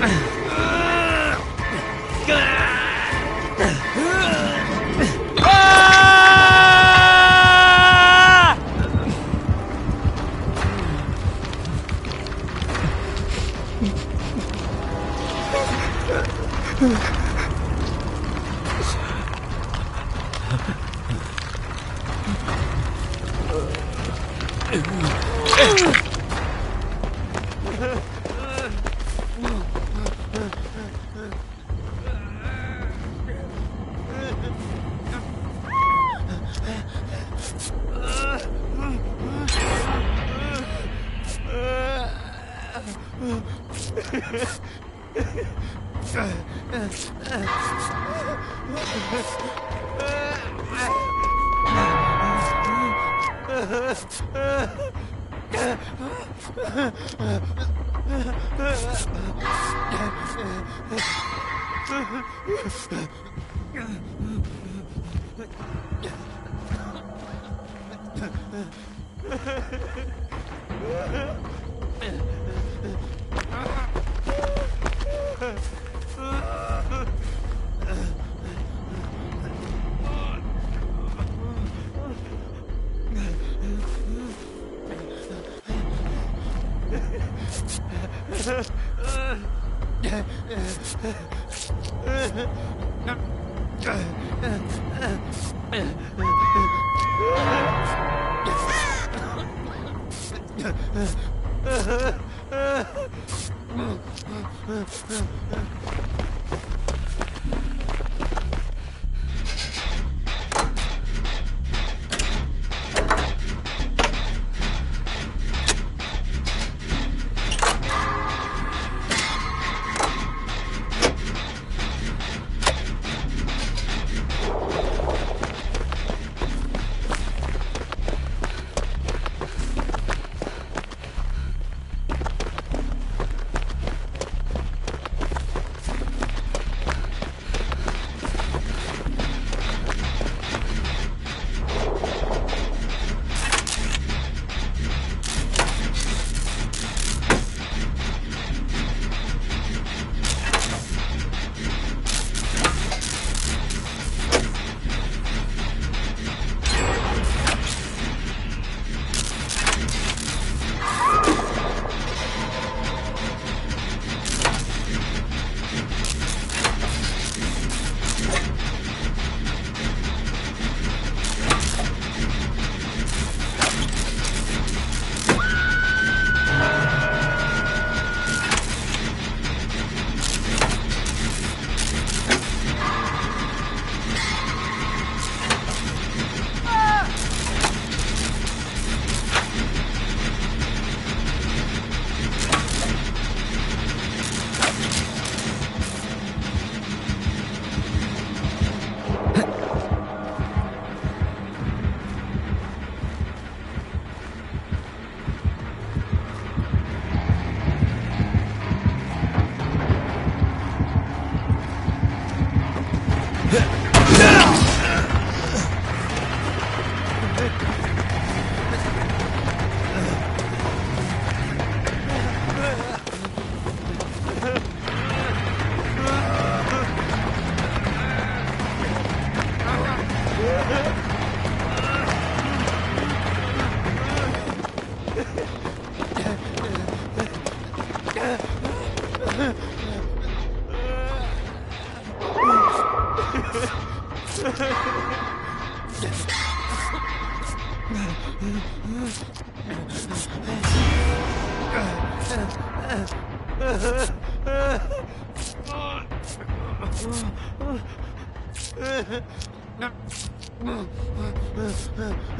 Ugh.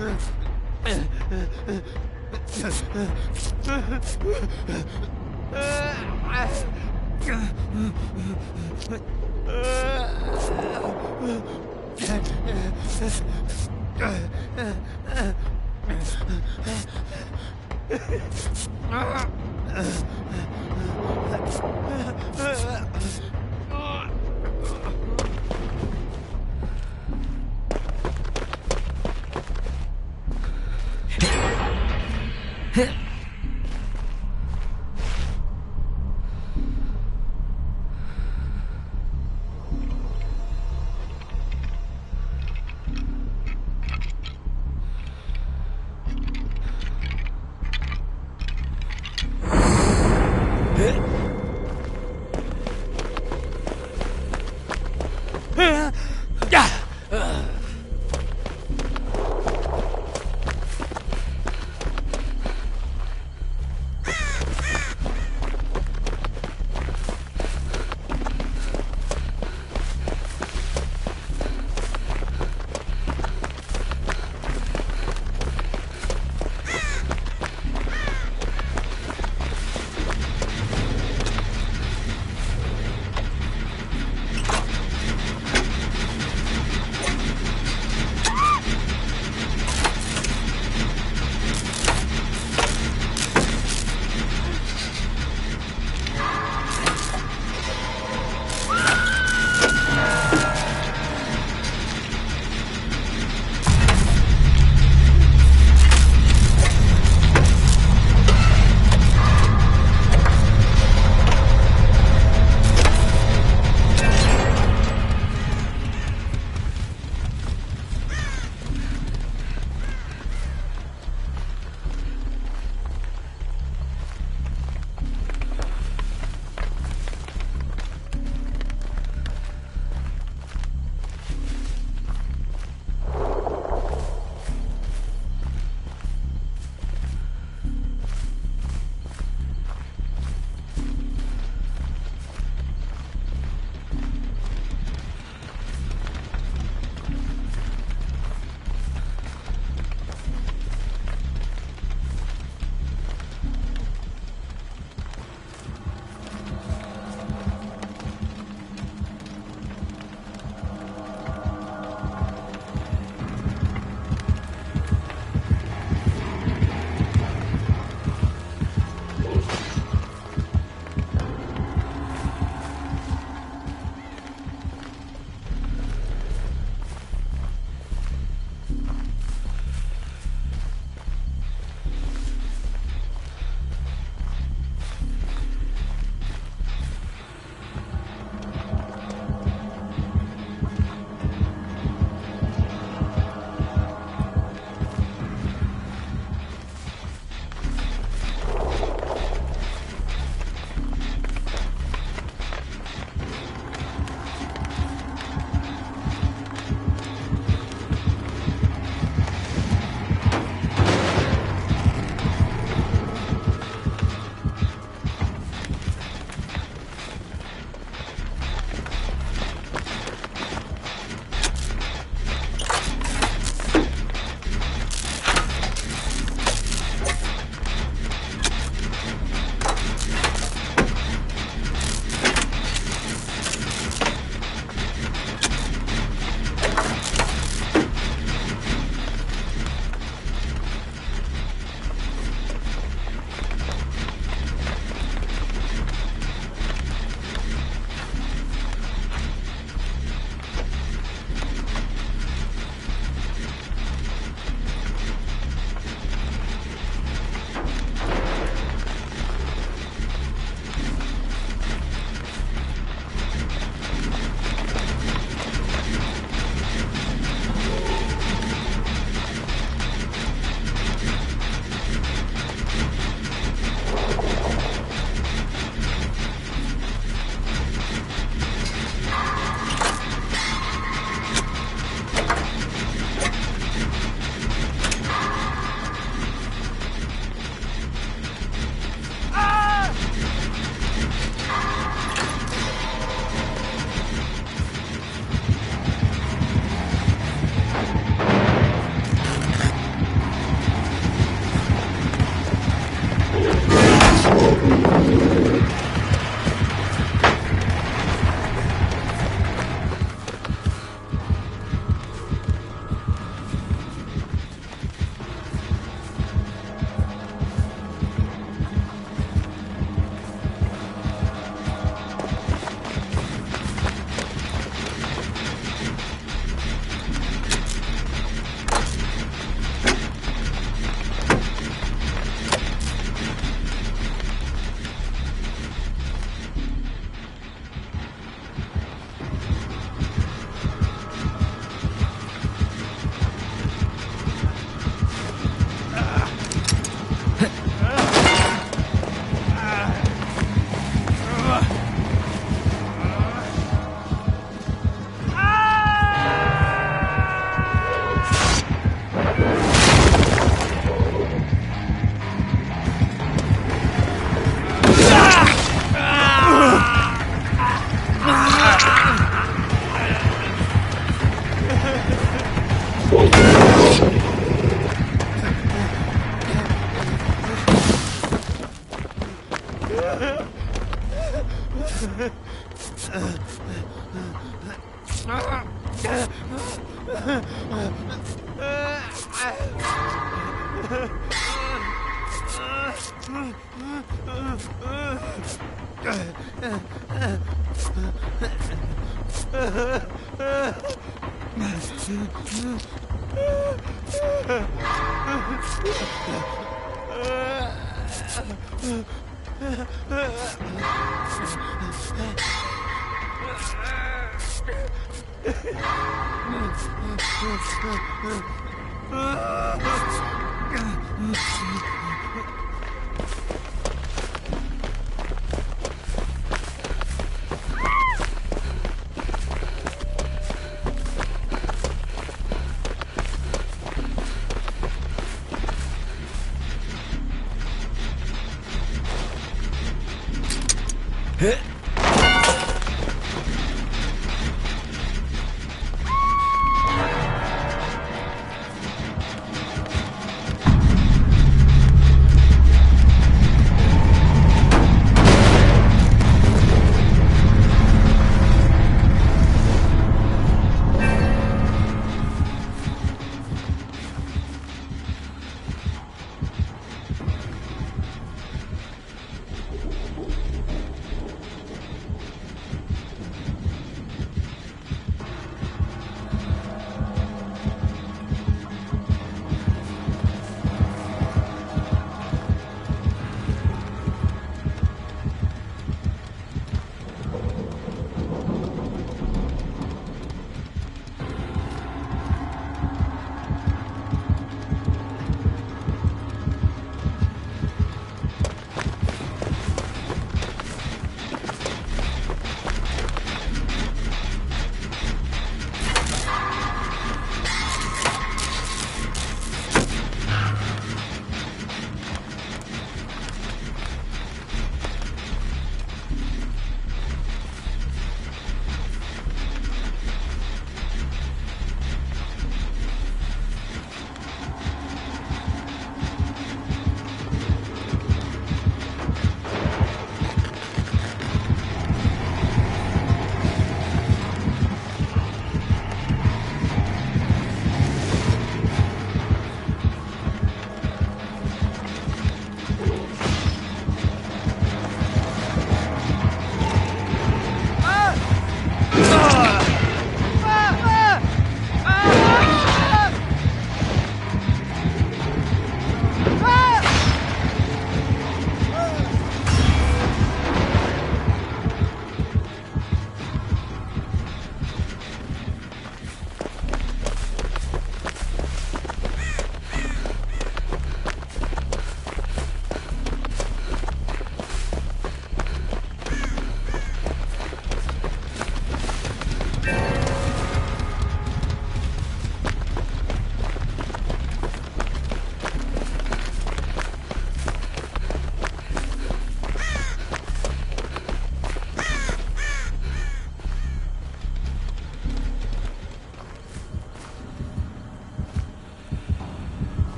Ugh. Ah!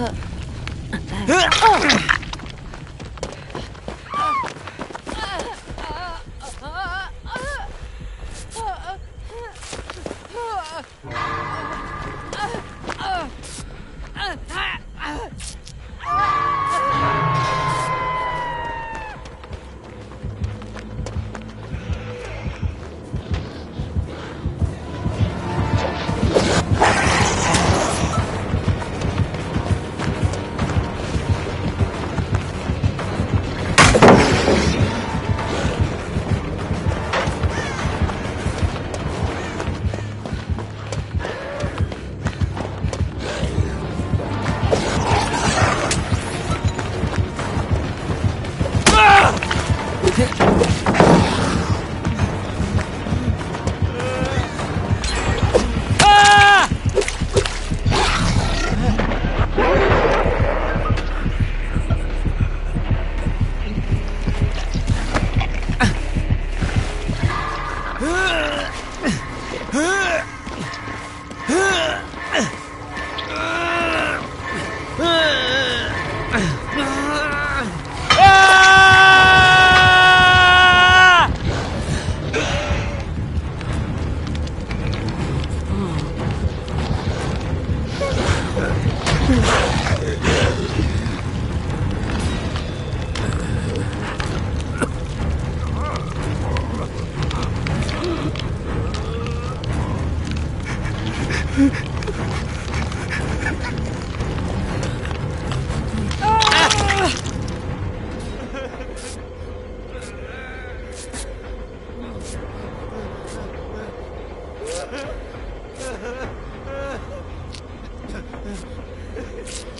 うっ！Ha ha ha!